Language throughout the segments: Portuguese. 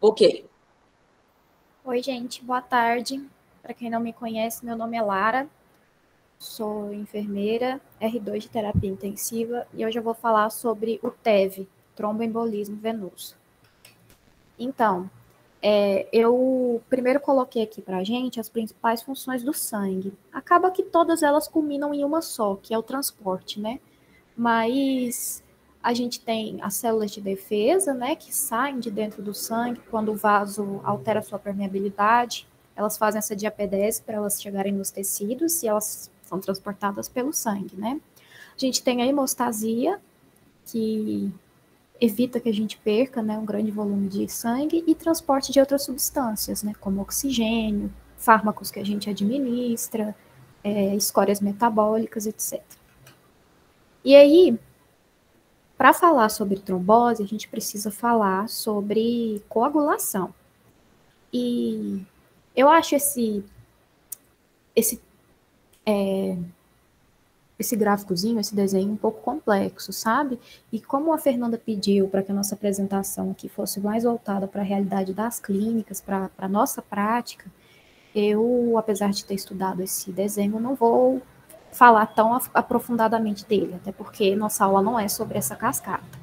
Ok. Oi, gente, boa tarde. Para quem não me conhece, meu nome é Lara, sou enfermeira, R2 de terapia intensiva, e hoje eu vou falar sobre o TEV, tromboembolismo venoso. Então, é, eu primeiro coloquei aqui para a gente as principais funções do sangue. Acaba que todas elas culminam em uma só, que é o transporte, né? Mas a gente tem as células de defesa, né, que saem de dentro do sangue quando o vaso altera sua permeabilidade. Elas fazem essa diapedese para elas chegarem nos tecidos e elas são transportadas pelo sangue, né? A gente tem a hemostasia, que evita que a gente perca, né, um grande volume de sangue e transporte de outras substâncias, né, como oxigênio, fármacos que a gente administra, é, escórias metabólicas, etc. E aí, para falar sobre trombose, a gente precisa falar sobre coagulação. E eu acho esse esse é, esse gráficozinho, esse desenho um pouco complexo, sabe? E como a Fernanda pediu para que a nossa apresentação aqui fosse mais voltada para a realidade das clínicas, para a nossa prática, eu, apesar de ter estudado esse desenho, não vou falar tão aprofundadamente dele, até porque nossa aula não é sobre essa cascata.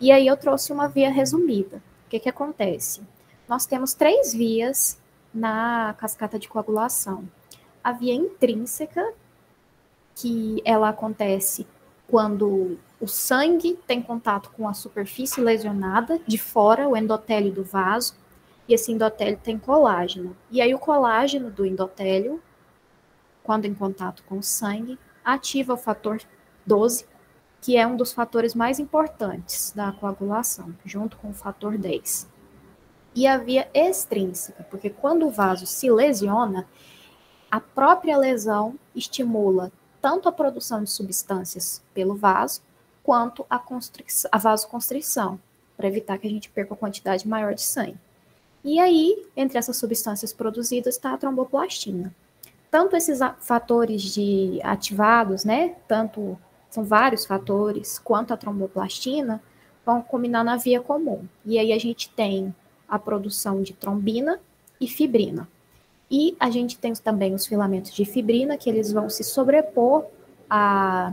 E aí eu trouxe uma via resumida. O que, que acontece? Nós temos três vias na cascata de coagulação. A via intrínseca, que ela acontece quando o sangue tem contato com a superfície lesionada de fora, o endotélio do vaso, e esse endotélio tem colágeno. E aí o colágeno do endotélio quando em contato com o sangue, ativa o fator 12, que é um dos fatores mais importantes da coagulação, junto com o fator 10. E a via extrínseca, porque quando o vaso se lesiona, a própria lesão estimula tanto a produção de substâncias pelo vaso, quanto a, a vasoconstrição, para evitar que a gente perca a quantidade maior de sangue. E aí, entre essas substâncias produzidas está a tromboplastina tanto esses fatores de ativados, né, tanto são vários fatores, quanto a tromboplastina, vão combinar na via comum. E aí a gente tem a produção de trombina e fibrina. E a gente tem também os filamentos de fibrina, que eles vão se sobrepor à,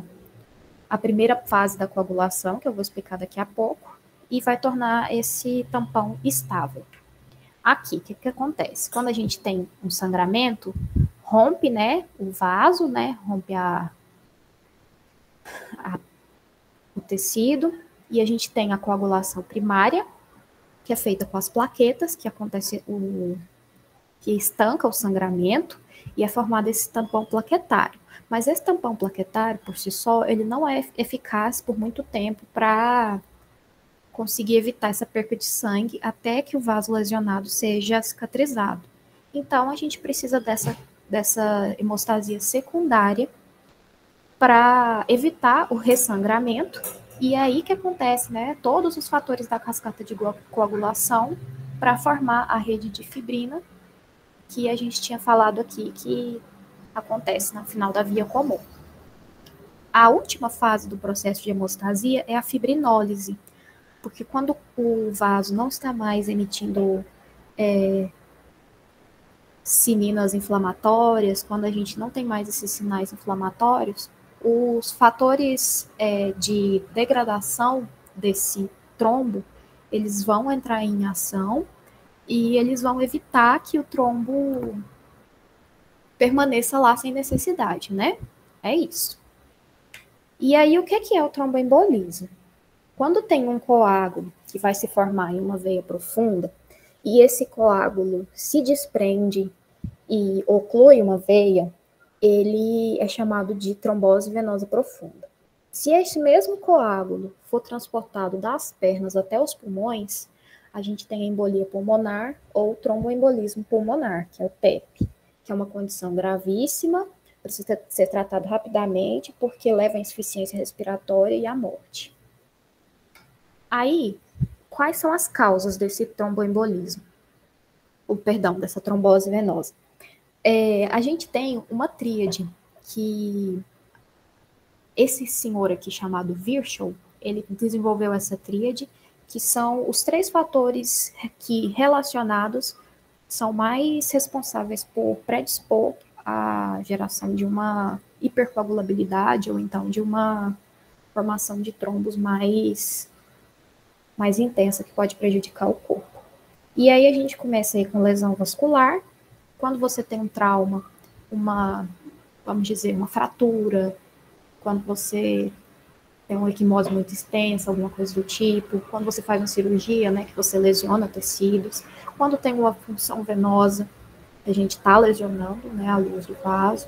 à primeira fase da coagulação, que eu vou explicar daqui a pouco, e vai tornar esse tampão estável. Aqui, o que, que acontece? Quando a gente tem um sangramento, rompe, né, o vaso, né, rompe a, a, o tecido, e a gente tem a coagulação primária, que é feita com as plaquetas, que acontece o que estanca o sangramento e é formado esse tampão plaquetário. Mas esse tampão plaquetário, por si só, ele não é eficaz por muito tempo para conseguir evitar essa perca de sangue até que o vaso lesionado seja cicatrizado. Então, a gente precisa dessa dessa hemostasia secundária para evitar o ressangramento. E é aí que acontece, né, todos os fatores da cascata de coagulação para formar a rede de fibrina que a gente tinha falado aqui que acontece no final da via comum. A última fase do processo de hemostasia é a fibrinólise, porque quando o vaso não está mais emitindo é, sininas inflamatórias, quando a gente não tem mais esses sinais inflamatórios, os fatores é, de degradação desse trombo, eles vão entrar em ação e eles vão evitar que o trombo permaneça lá sem necessidade, né? É isso. E aí, o que é o tromboembolismo? Quando tem um coágulo que vai se formar em uma veia profunda, e esse coágulo se desprende e oclui uma veia, ele é chamado de trombose venosa profunda. Se esse mesmo coágulo for transportado das pernas até os pulmões, a gente tem a embolia pulmonar ou tromboembolismo pulmonar, que é o TEP, que é uma condição gravíssima, precisa ser tratado rapidamente porque leva à insuficiência respiratória e à morte. Aí, quais são as causas desse tromboembolismo? O perdão, dessa trombose venosa. É, a gente tem uma tríade que esse senhor aqui chamado Virchow, ele desenvolveu essa tríade que são os três fatores que relacionados são mais responsáveis por predispor a geração de uma hipercoagulabilidade ou então de uma formação de trombos mais mais intensa que pode prejudicar o corpo. E aí a gente começa aí com lesão vascular. Quando você tem um trauma, uma, vamos dizer, uma fratura, quando você tem uma equimose muito extensa, alguma coisa do tipo, quando você faz uma cirurgia, né, que você lesiona tecidos, quando tem uma função venosa, a gente está lesionando, né, a luz do vaso,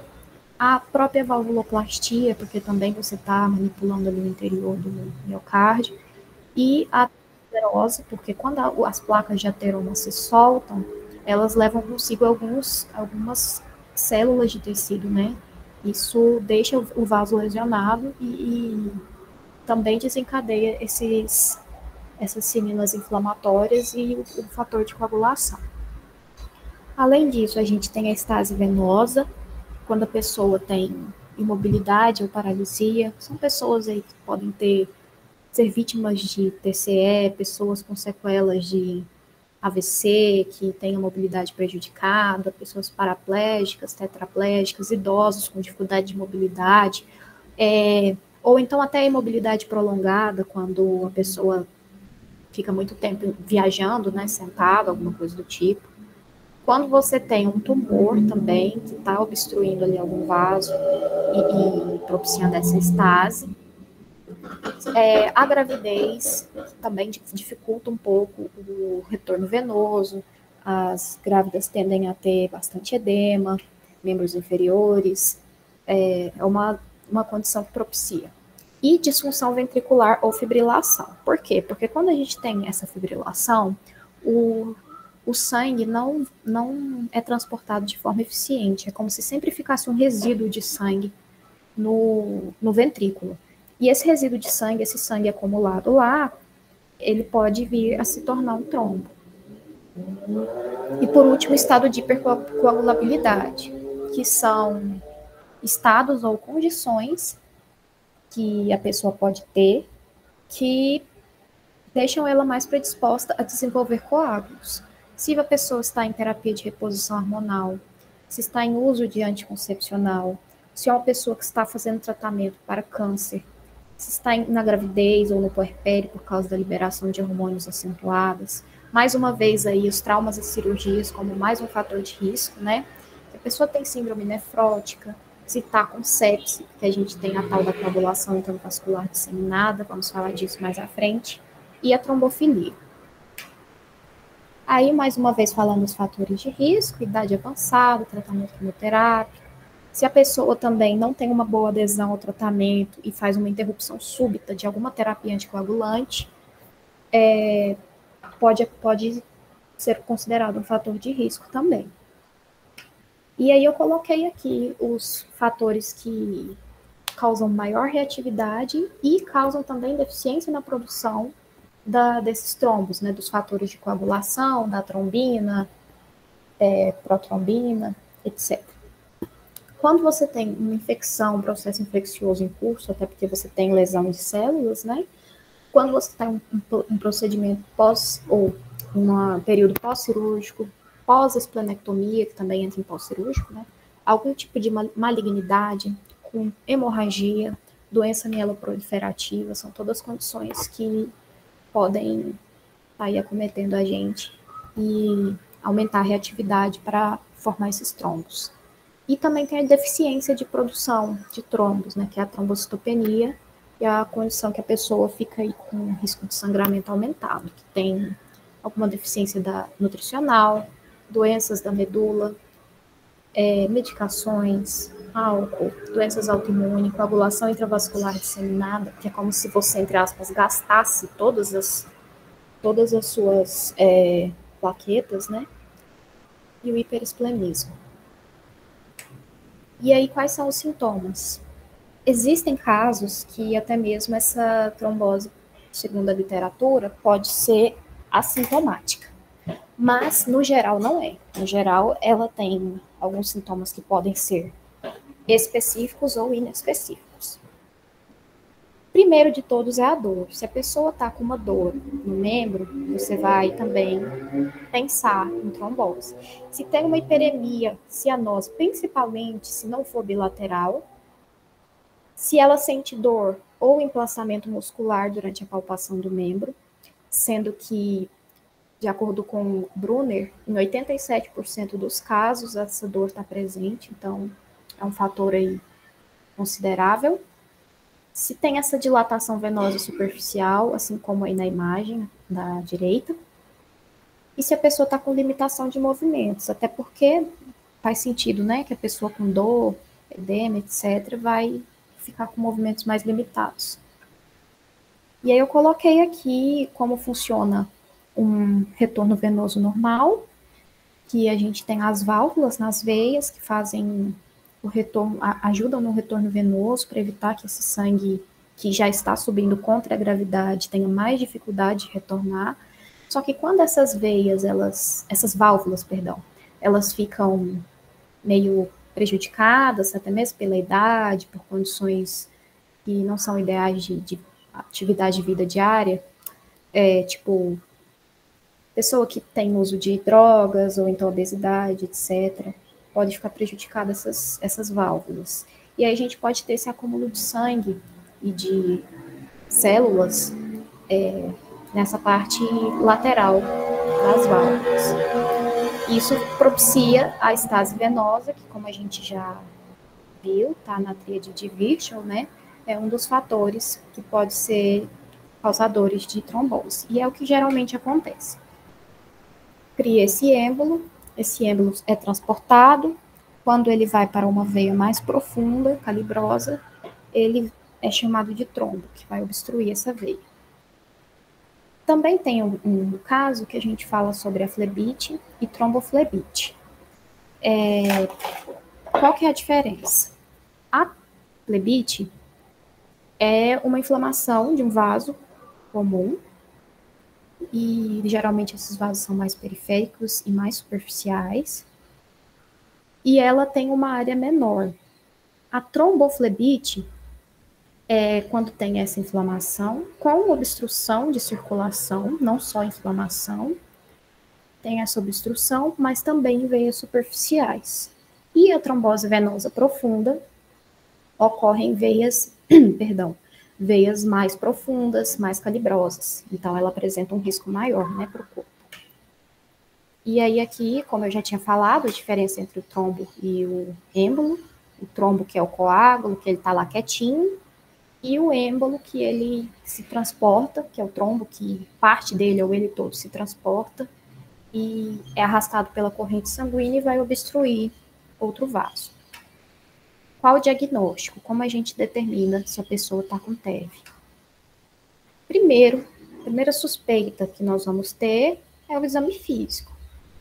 a própria valvuloplastia, porque também você está manipulando ali o interior do miocárdio, e a aterose, porque quando as placas de ateroma se soltam, elas levam consigo alguns, algumas células de tecido, né? Isso deixa o vaso lesionado e, e também desencadeia esses, essas sininas inflamatórias e o, o fator de coagulação. Além disso, a gente tem a estase venosa, quando a pessoa tem imobilidade ou paralisia, são pessoas aí que podem ter ser vítimas de TCE, pessoas com sequelas de AVC, que a mobilidade prejudicada, pessoas paraplégicas, tetraplégicas, idosos com dificuldade de mobilidade, é, ou então até imobilidade prolongada, quando a pessoa fica muito tempo viajando, né, sentado, alguma coisa do tipo. Quando você tem um tumor também, que está obstruindo ali algum vaso e, e propiciando essa estase, é, a gravidez também dificulta um pouco o retorno venoso, as grávidas tendem a ter bastante edema, membros inferiores, é, é uma, uma condição que propicia. E disfunção ventricular ou fibrilação. Por quê? Porque quando a gente tem essa fibrilação, o, o sangue não, não é transportado de forma eficiente. É como se sempre ficasse um resíduo de sangue no, no ventrículo. E esse resíduo de sangue, esse sangue acumulado lá, ele pode vir a se tornar um trombo. E por último, o estado de hipercoagulabilidade, que são estados ou condições que a pessoa pode ter que deixam ela mais predisposta a desenvolver coágulos. Se a pessoa está em terapia de reposição hormonal, se está em uso de anticoncepcional, se é uma pessoa que está fazendo tratamento para câncer, se está na gravidez ou no puerpério por causa da liberação de hormônios acentuadas. Mais uma vez aí os traumas e cirurgias como mais um fator de risco, né? Se a pessoa tem síndrome nefrótica, se está com sepse, que a gente tem a tal da coagulação intravascular disseminada, vamos falar disso mais à frente, e a trombofilia. Aí, mais uma vez, falando dos fatores de risco, idade avançada, tratamento quimioterápico, se a pessoa também não tem uma boa adesão ao tratamento e faz uma interrupção súbita de alguma terapia anticoagulante, é, pode, pode ser considerado um fator de risco também. E aí eu coloquei aqui os fatores que causam maior reatividade e causam também deficiência na produção da, desses trombos, né, dos fatores de coagulação, da trombina, é, protrombina, etc. Quando você tem uma infecção, um processo infeccioso em curso, até porque você tem lesão de células, né? Quando você tem um, um procedimento pós ou um período pós-cirúrgico, pós-esplenectomia, que também entra em pós-cirúrgico, né? Algum tipo de malignidade, com hemorragia, doença mieloproliferativa, são todas condições que podem estar tá aí acometendo a gente e aumentar a reatividade para formar esses trombos. E também tem a deficiência de produção de trombos, né, que é a trombocitopenia, e a condição que a pessoa fica aí com risco de sangramento aumentado, que tem alguma deficiência da, nutricional, doenças da medula, é, medicações, álcool, doenças autoimunes, coagulação intravascular disseminada, que é como se você, entre aspas, gastasse todas as, todas as suas é, plaquetas, né? E o hiperesplenismo. E aí, quais são os sintomas? Existem casos que até mesmo essa trombose, segundo a literatura, pode ser assintomática. Mas, no geral, não é. No geral, ela tem alguns sintomas que podem ser específicos ou inespecíficos. Primeiro de todos é a dor. Se a pessoa está com uma dor no membro, você vai também pensar em trombose. Se tem uma hiperemia, cianose, principalmente se não for bilateral, se ela sente dor ou emplaçamento muscular durante a palpação do membro, sendo que, de acordo com Brunner, em 87% dos casos essa dor está presente, então é um fator aí considerável. Se tem essa dilatação venosa superficial, assim como aí na imagem da direita, e se a pessoa está com limitação de movimentos, até porque faz sentido, né, que a pessoa com dor, edema, etc., vai ficar com movimentos mais limitados. E aí eu coloquei aqui como funciona um retorno venoso normal, que a gente tem as válvulas nas veias que fazem o retorno, ajudam no retorno venoso para evitar que esse sangue que já está subindo contra a gravidade tenha mais dificuldade de retornar. Só que quando essas veias, elas, essas válvulas, perdão, elas ficam meio prejudicadas, até mesmo pela idade, por condições que não são ideais de, de atividade de vida diária, é, tipo, pessoa que tem uso de drogas ou então obesidade, etc., pode ficar prejudicada essas, essas válvulas. E aí a gente pode ter esse acúmulo de sangue e de células é, nessa parte lateral das válvulas. Isso propicia a estase venosa, que como a gente já viu, tá na tríade de Virchow, né? É um dos fatores que pode ser causadores de trombose. E é o que geralmente acontece. Cria esse êmbolo, esse êmbolo é transportado, quando ele vai para uma veia mais profunda, calibrosa, ele é chamado de trombo, que vai obstruir essa veia. Também tem um, um caso que a gente fala sobre a flebite e tromboflebite. É, qual que é a diferença? A flebite é uma inflamação de um vaso comum, e geralmente esses vasos são mais periféricos e mais superficiais, e ela tem uma área menor. A tromboflebite é quando tem essa inflamação, com obstrução de circulação, não só inflamação, tem essa obstrução, mas também veias superficiais. E a trombose venosa profunda ocorre em veias, perdão, veias mais profundas, mais calibrosas. Então, ela apresenta um risco maior, né, para o corpo. E aí aqui, como eu já tinha falado, a diferença entre o trombo e o êmbolo, o trombo que é o coágulo, que ele está lá quietinho, e o êmbolo que ele se transporta, que é o trombo que parte dele ou ele todo se transporta e é arrastado pela corrente sanguínea e vai obstruir outro vaso. Qual o diagnóstico? Como a gente determina se a pessoa está com TEV? Primeiro, a primeira suspeita que nós vamos ter é o exame físico.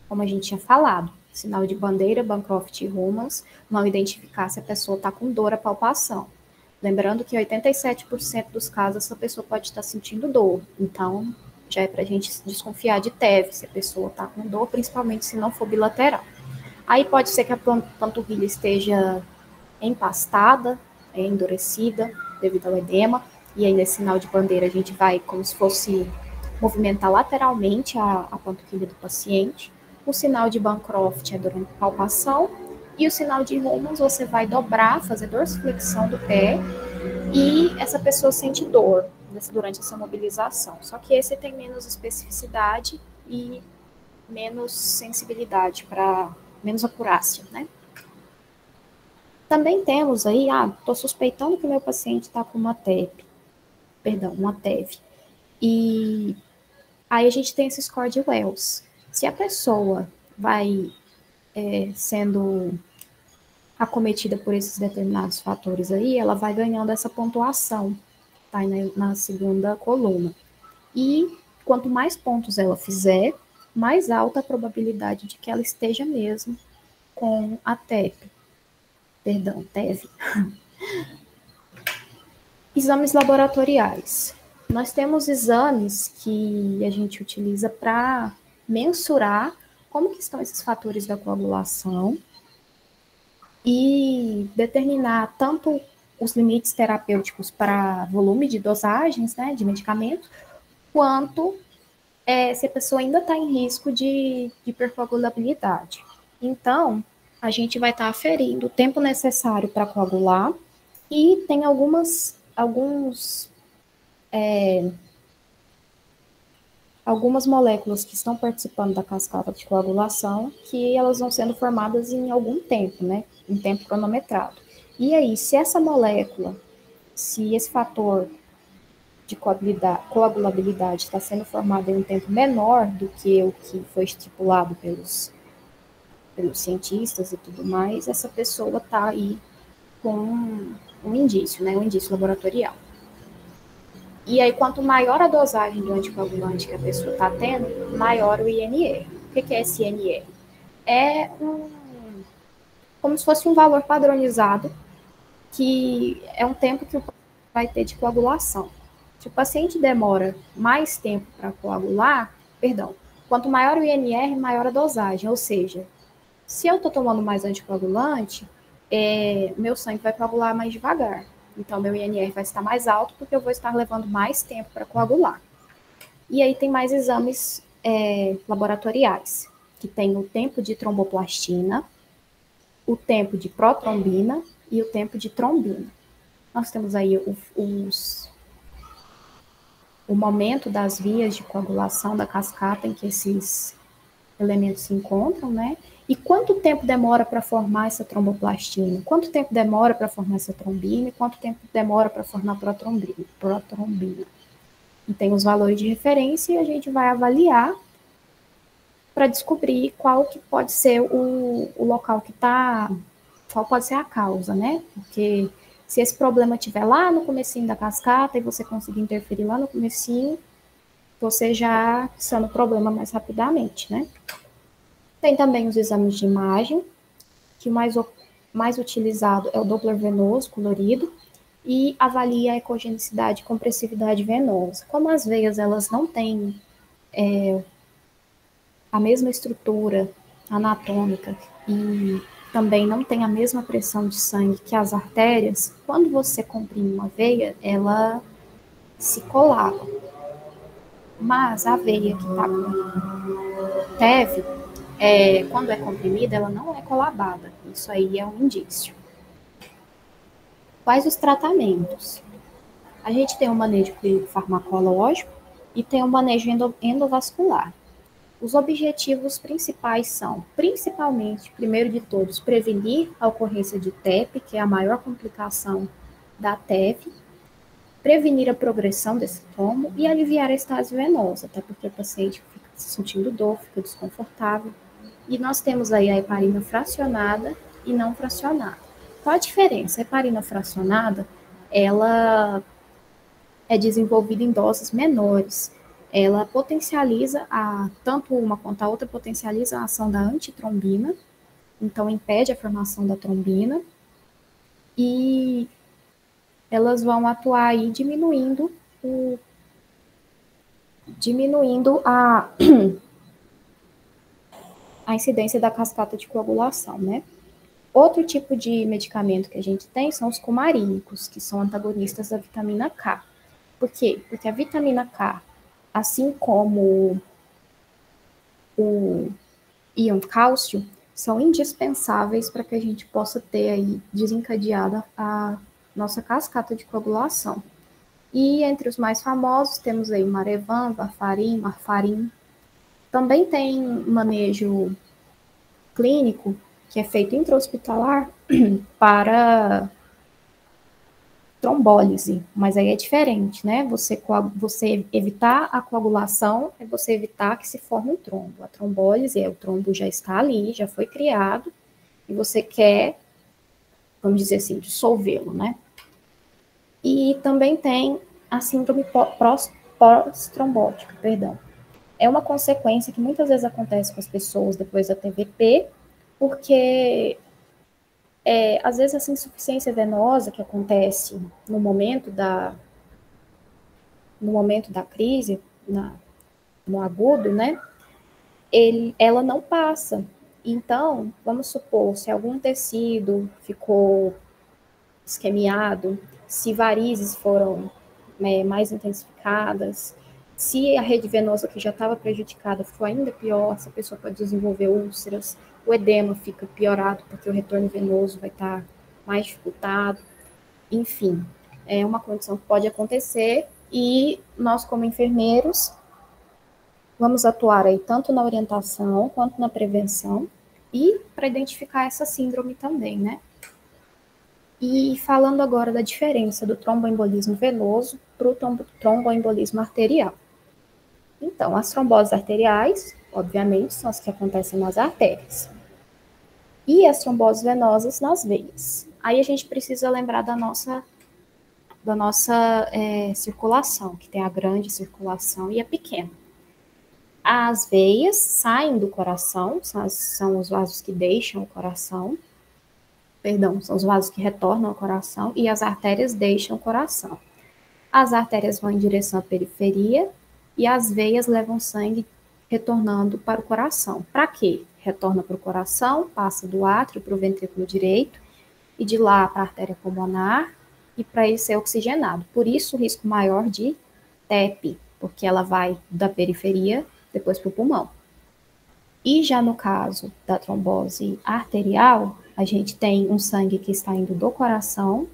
Como a gente tinha falado, sinal de bandeira, Bancroft e Rumans, não identificar se a pessoa está com dor à palpação. Lembrando que 87% dos casos essa pessoa pode estar sentindo dor. Então, já é para a gente desconfiar de TEV, se a pessoa está com dor, principalmente se não for bilateral. Aí pode ser que a panturrilha esteja empastada, é, endurecida, devido ao edema, e aí nesse sinal de bandeira a gente vai como se fosse movimentar lateralmente a, a panturrilha do paciente. O sinal de Bancroft é durante palpação, e o sinal de Romans você vai dobrar, fazer dorsiflexão do pé e essa pessoa sente dor durante essa mobilização. Só que esse tem menos especificidade e menos sensibilidade para menos acurácia, né? Também temos aí, ah, estou suspeitando que meu paciente está com uma TEP, perdão, uma TEV. E aí a gente tem esse score de Wells. Se a pessoa vai é, sendo acometida por esses determinados fatores aí, ela vai ganhando essa pontuação, tá? Na, na segunda coluna. E quanto mais pontos ela fizer, mais alta a probabilidade de que ela esteja mesmo com a TEP. Perdão, TEV. exames laboratoriais. Nós temos exames que a gente utiliza para mensurar como que estão esses fatores da coagulação e determinar tanto os limites terapêuticos para volume de dosagens, né, de medicamento, quanto é, se a pessoa ainda está em risco de, de hipercoagulabilidade. Então, a gente vai estar tá aferindo o tempo necessário para coagular e tem algumas, alguns, é, algumas moléculas que estão participando da cascata de coagulação que elas vão sendo formadas em algum tempo, né, em tempo cronometrado. E aí, se essa molécula, se esse fator de coagulabilidade está sendo formado em um tempo menor do que o que foi estipulado pelos, pelos cientistas e tudo mais, essa pessoa está aí com um, indício, né, um indício laboratorial. E aí, quanto maior a dosagem do anticoagulante que a pessoa está tendo, maior o INR. O que, que é esse INR? É um, como se fosse um valor padronizado, que é um tempo que vai ter de coagulação. Se o paciente demora mais tempo para coagular, perdão, quanto maior o INR, maior a dosagem. Ou seja, se eu estou tomando mais anticoagulante, é, meu sangue vai coagular mais devagar. Então, meu INR vai estar mais alto porque eu vou estar levando mais tempo para coagular. E aí tem mais exames é, laboratoriais, que tem o tempo de tromboplastina, o tempo de protrombina e o tempo de trombina. Nós temos aí os, o momento das vias de coagulação da cascata em que esses elementos se encontram, né? E quanto tempo demora para formar essa tromboplastina? Quanto tempo demora para formar essa trombina? E quanto tempo demora para formar protrombina? protrombina? E tem os valores de referência e a gente vai avaliar para descobrir qual que pode ser o, o local que está, qual pode ser a causa, né? Porque se esse problema estiver lá no comecinho da cascata e você conseguir interferir lá no comecinho, você já sana o problema mais rapidamente, né? Tem também os exames de imagem, que o mais, mais utilizado é o Doppler venoso colorido, e avalia a ecogenicidade e compressividade venosa. Como as veias elas não têm é, a mesma estrutura anatômica e também não tem a mesma pressão de sangue que as artérias, quando você comprime uma veia, ela se colava. Mas a veia que está com TEV, é, quando é comprimida, ela não é colabada. Isso aí é um indício. Quais os tratamentos? A gente tem o um manejo farmacológico e tem o um manejo endovascular. Os objetivos principais são, principalmente, primeiro de todos, prevenir a ocorrência de TEP, que é a maior complicação da TEV, prevenir a progressão desse tomo e aliviar a estase venosa, até porque o paciente fica se sentindo dor, fica desconfortável. E nós temos aí a heparina fracionada e não fracionada. Qual a diferença? A heparina fracionada, ela é desenvolvida em doses menores. Ela potencializa a tanto uma quanto a outra potencializa a ação da antitrombina, então impede a formação da trombina e elas vão atuar aí diminuindo o diminuindo a a incidência da cascata de coagulação, né? Outro tipo de medicamento que a gente tem são os comarínicos, que são antagonistas da vitamina K. Por quê? Porque a vitamina K, assim como o íon cálcio, são indispensáveis para que a gente possa ter aí desencadeada a nossa cascata de coagulação. E entre os mais famosos temos aí Marevan, Varfarin, Marfarin, também tem manejo clínico que é feito intra-hospitalar para trombólise, mas aí é diferente, né? Você, você evitar a coagulação é você evitar que se forme um trombo. A trombólise é o trombo já está ali, já foi criado, e você quer, vamos dizer assim, dissolvê-lo, né? E também tem a síndrome pós-trombótica, perdão, é uma consequência que muitas vezes acontece com as pessoas depois da TVP, porque é, às vezes essa insuficiência venosa que acontece no momento da no momento da crise, na, no agudo, né? Ele, ela não passa. Então, vamos supor, se algum tecido ficou esquemiado, se varizes foram né, mais intensificadas, se a rede venosa que já estava prejudicada for ainda pior, essa pessoa pode desenvolver úlceras, o edema fica piorado porque o retorno venoso vai estar tá mais dificultado. Enfim, é uma condição que pode acontecer e nós, como enfermeiros, vamos atuar aí tanto na orientação quanto na prevenção e para identificar essa síndrome também, né? E falando agora da diferença do tromboembolismo venoso para o tromboembolismo arterial. Então, as tromboses arteriais, obviamente, são as que acontecem nas artérias. E as tromboses venosas nas veias. Aí a gente precisa lembrar da nossa, da nossa é, circulação, que tem a grande circulação e a pequena. As veias saem do coração, são, são os vasos que deixam o coração, perdão, são os vasos que retornam ao coração e as artérias deixam o coração. As artérias vão em direção à periferia e as veias levam sangue retornando para o coração. Para quê? Retorna para o coração, passa do átrio para o ventrículo direito e de lá para a artéria pulmonar e para ele ser oxigenado. Por isso o risco maior de TEP, porque ela vai da periferia depois para o pulmão. E já no caso da trombose arterial, a gente tem um sangue que está indo do coração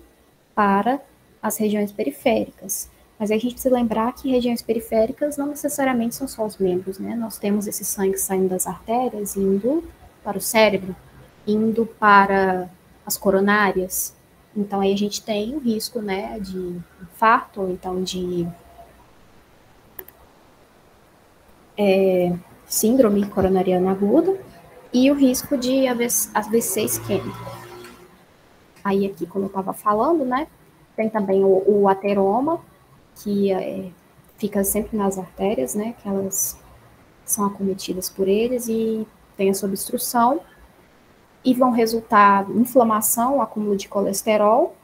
para as regiões periféricas. Mas a gente precisa lembrar que regiões periféricas não necessariamente são só os membros, né? Nós temos esse sangue saindo das artérias, indo para o cérebro, indo para as coronárias. Então aí a gente tem o risco, né, de infarto, ou então de é, síndrome coronariana aguda e o risco de AVC isquêmico. Aí aqui, como eu estava falando, né, tem também o, o ateroma, que é, fica sempre nas artérias, né, que elas são acometidas por eles e tem essa obstrução e vão resultar inflamação, acúmulo de colesterol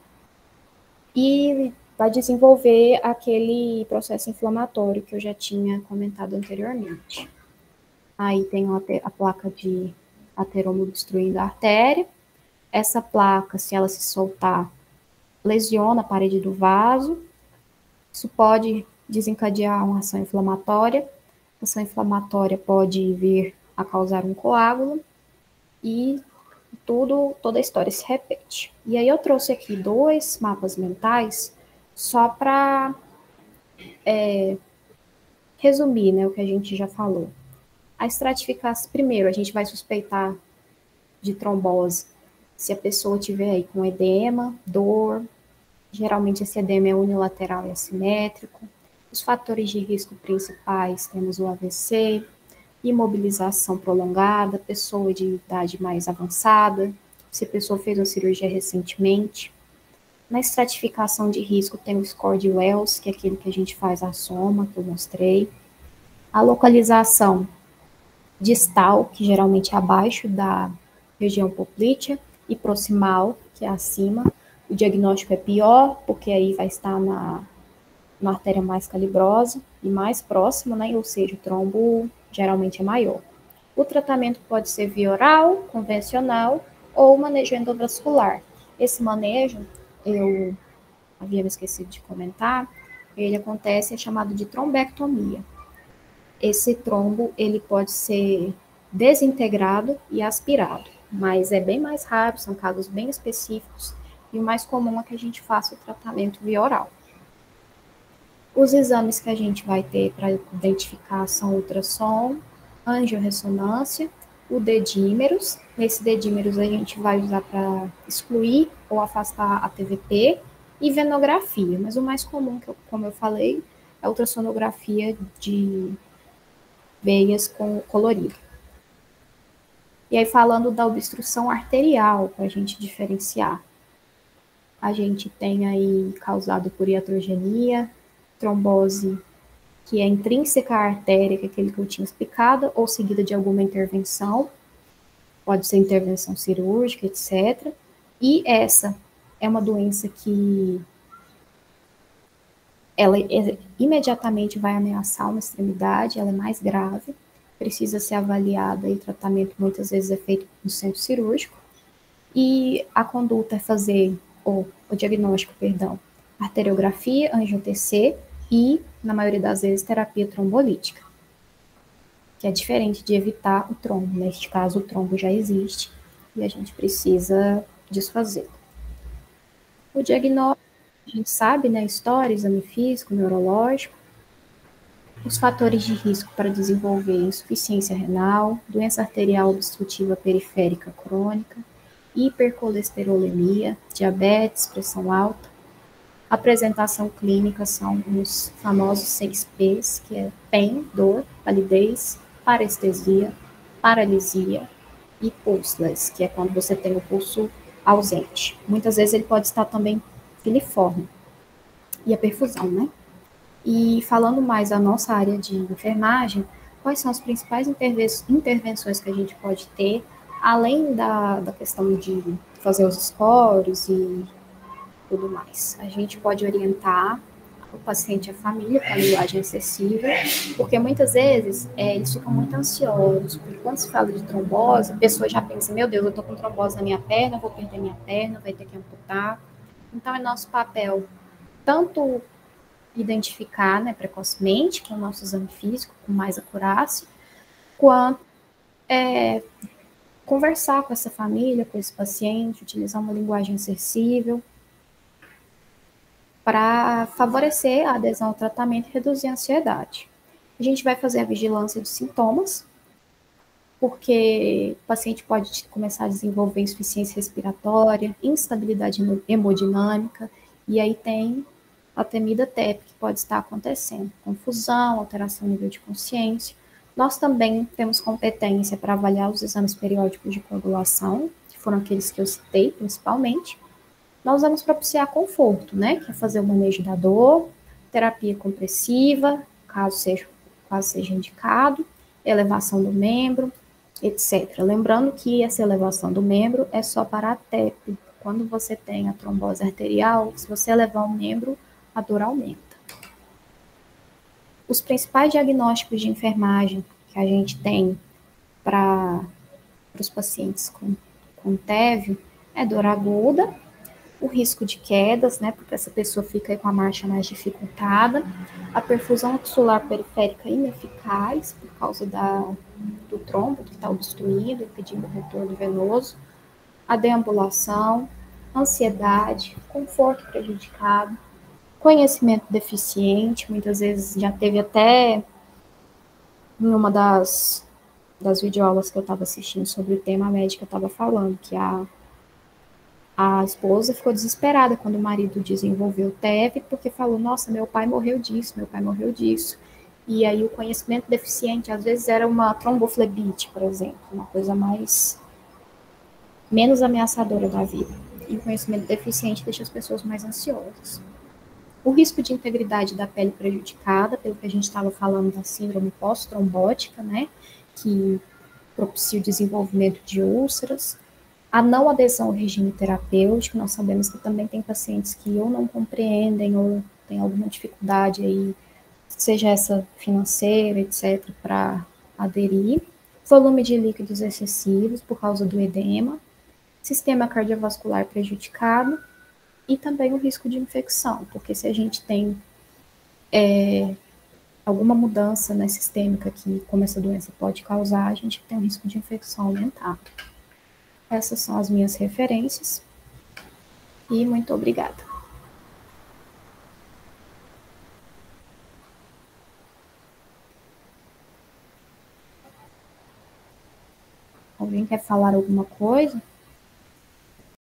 e vai desenvolver aquele processo inflamatório que eu já tinha comentado anteriormente. Aí tem a placa de ateroma obstruindo a artéria. Essa placa, se ela se soltar, lesiona a parede do vaso. Isso pode desencadear uma ação inflamatória. A ação inflamatória pode vir a causar um coágulo e tudo, toda a história se repete. E aí eu trouxe aqui dois mapas mentais só para é, resumir né, o que a gente já falou. A estratificação, primeiro, a gente vai suspeitar de trombose se a pessoa tiver aí com edema, dor, geralmente esse edema é unilateral e assimétrico. Os fatores de risco principais temos o AVC, imobilização prolongada, pessoa de idade mais avançada, se a pessoa fez uma cirurgia recentemente, na estratificação de risco tem o score de Wells, que é aquele que a gente faz a soma, que eu mostrei. A localização distal, que geralmente é abaixo da região poplítea, e proximal, que é acima. O diagnóstico é pior, porque aí vai estar na, na artéria mais calibrosa e mais próxima, né? Ou seja, o trombo geralmente é maior. O tratamento pode ser via oral, convencional ou manejo endovascular. Esse manejo eu havia me esquecido de comentar, ele acontece, é chamado de trombectomia. Esse trombo, ele pode ser desintegrado e aspirado, mas é bem mais raro, são casos bem específicos, e o mais comum é que a gente faça o tratamento via oral. Os exames que a gente vai ter para identificar são ultrassom, angiorressonância, o dedímeros. Nesse dedímeros a gente vai usar para excluir ou afastar a TVP e venografia, mas o mais comum, como eu falei, é ultrassonografia de veias com colorido. E aí, falando da obstrução arterial, para a gente diferenciar, a gente tem aí causado por iatrogenia, trombose que é intrínseca à artéria, que é aquele que eu tinha explicado, ou seguida de alguma intervenção, pode ser intervenção cirúrgica, etc. E essa é uma doença que ela é, imediatamente vai ameaçar uma extremidade, ela é mais grave, precisa ser avaliada e o tratamento muitas vezes é feito no centro cirúrgico. E a conduta é fazer ou o diagnóstico, perdão, arteriografia, angio-TC e, na maioria das vezes, terapia trombolítica, que é diferente de evitar o trombo. Neste caso, o trombo já existe e a gente precisa desfazê-lo. O diagnóstico, a gente sabe, né, história, exame físico, neurológico, os fatores de risco para desenvolver insuficiência renal, doença arterial obstrutiva periférica crônica, hipercolesterolemia, diabetes, pressão alta. Apresentação clínica são os famosos 6 P's, que é PEN, dor, palidez, parestesia, paralisia e pulseless, que é quando você tem o pulso ausente. Muitas vezes ele pode estar também filiforme. E a perfusão, né? E falando mais da nossa área de enfermagem, quais são as principais intervenções que a gente pode ter, além da, da questão de fazer os scores e tudo mais? A gente pode orientar o paciente e a família com a linguagem acessível, porque muitas vezes é, eles ficam muito ansiosos, porque quando se fala de trombose, a pessoa já pensa, meu Deus, eu tô com trombose na minha perna, vou perder minha perna, vai ter que amputar. Então é nosso papel tanto identificar né, precocemente com o nosso exame físico, com mais acurácia, quanto é, conversar com essa família, com esse paciente, utilizar uma linguagem acessível, para favorecer a adesão ao tratamento e reduzir a ansiedade. A gente vai fazer a vigilância dos sintomas, porque o paciente pode começar a desenvolver insuficiência respiratória, instabilidade hemodinâmica, e aí tem a temida TEP que pode estar acontecendo, confusão, alteração no nível de consciência. Nós também temos competência para avaliar os exames periódicos de coagulação, que foram aqueles que eu citei principalmente. Nós vamos propiciar conforto, né, que é fazer o manejo da dor, terapia compressiva, caso seja, caso seja indicado, elevação do membro, etc. Lembrando que essa elevação do membro é só para a TEP. Quando você tem a trombose arterial, se você elevar o membro, a dor aumenta. Os principais diagnósticos de enfermagem que a gente tem para os pacientes com, com TEV é dor aguda, o risco de quedas, né, porque essa pessoa fica com a marcha mais dificultada, a perfusão axilar periférica ineficaz por causa da, do trombo que está obstruído, impedindo o retorno venoso, a deambulação, ansiedade, conforto prejudicado, conhecimento deficiente, muitas vezes já teve até em uma das, das videoaulas que eu estava assistindo sobre o tema, a médica estava falando que a, a esposa ficou desesperada quando o marido desenvolveu TEV, porque falou, nossa, meu pai morreu disso, meu pai morreu disso. E aí o conhecimento deficiente, às vezes era uma tromboflebite, por exemplo, uma coisa mais menos ameaçadora da vida. E o conhecimento deficiente deixa as pessoas mais ansiosas. O risco de integridade da pele prejudicada, pelo que a gente estava falando da síndrome pós-trombótica, né, que propicia o desenvolvimento de úlceras. A não adesão ao regime terapêutico, nós sabemos que também tem pacientes que ou não compreendem ou têm alguma dificuldade aí, seja essa financeira, etc., para aderir. Volume de líquidos excessivos por causa do edema. Sistema cardiovascular prejudicado e também o risco de infecção, porque se a gente tem é, alguma mudança né, sistêmica que, como essa doença pode causar, a gente tem um risco de infecção aumentado. Essas são as minhas referências e muito obrigada. Alguém quer falar alguma coisa?